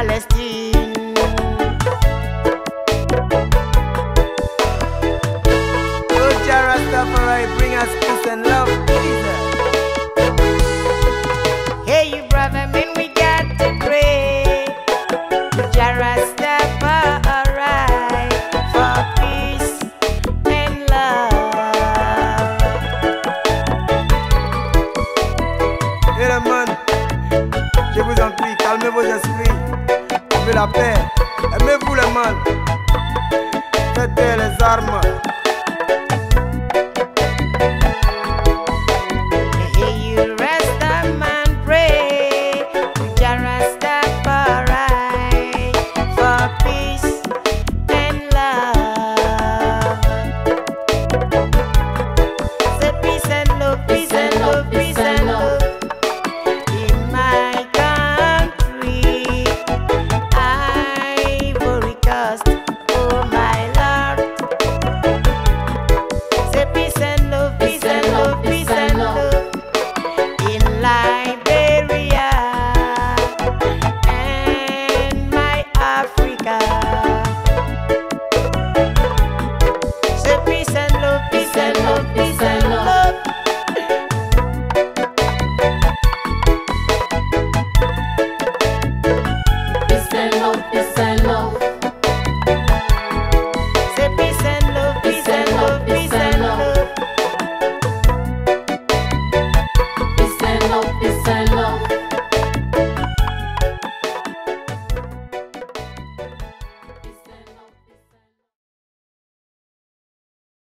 Palestine. Oh, Jah Rastafari, bring us peace and love, Jesus. Hey, you brother men, we got to pray. For peace and love. Monde, je vous en prie, calmez vos esprits. Vivez la paix. Aimez-vous le monde. Faites les armes.